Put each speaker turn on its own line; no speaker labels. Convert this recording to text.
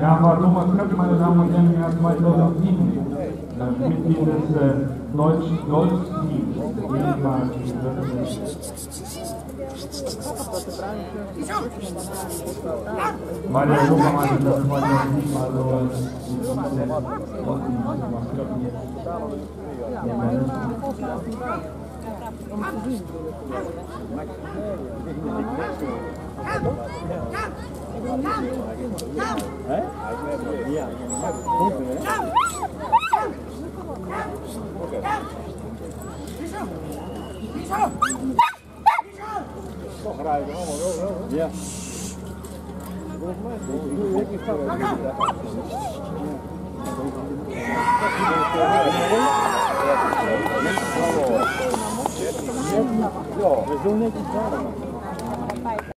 Ja, war Thomas Köpp, meine Damen und Herren, im Jahr 2007 äh, Mitglied des äh, deutschen Golfteams. Ebenfalls war der Europameister doen. Hè? Ja, Ja. Ja.
Ja. Ja. Ja. Ja. Ja. Ja. Volgens mij, doe ik niet 对哦，我昨天去看了。